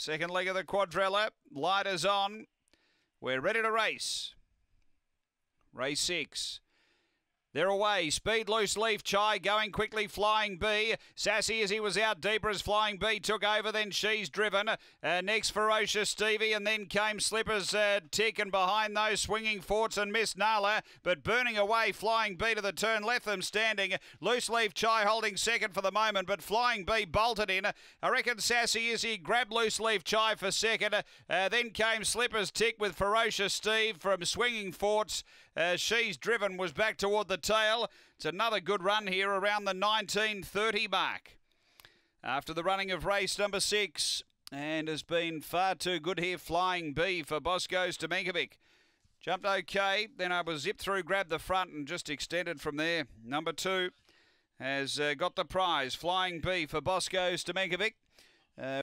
Second leg of the quadrella. Lighters on. We're ready to race. Race six. They're away. Speed loose leaf chai going quickly. Flying B. Sassy as he was out deeper as Flying B took over. Then she's driven. Uh, next Ferocious Stevie and then came Slippers uh, Tick and behind those swinging Forts and Miss Nala. But burning away Flying B to the turn. Left them standing. Loose leaf chai holding second for the moment. But Flying B bolted in. I reckon Sassy as he grabbed Loose leaf chai for second. Uh, then came Slippers Tick with Ferocious Steve from swinging Forts. Uh, she's driven was back toward the tail. It's another good run here around the 1930 mark. After the running of race number six, and has been far too good here, Flying B for Bosco's Domenkovic. Jumped okay, then I was zipped through, grabbed the front, and just extended from there. Number two has uh, got the prize, Flying B for Bosco's Domenkovic. Uh,